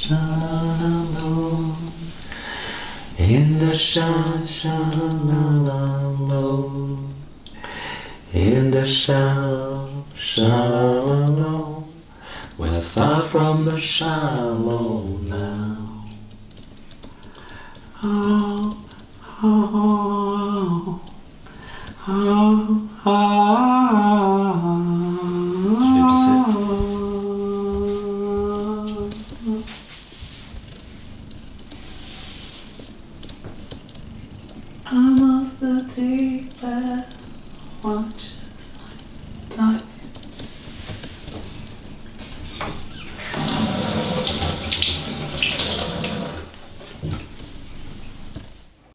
shallow, in the shallow, in the shallow, we're far from the shallow now. Oh, oh, oh, oh, Je I'm of the deep end, watch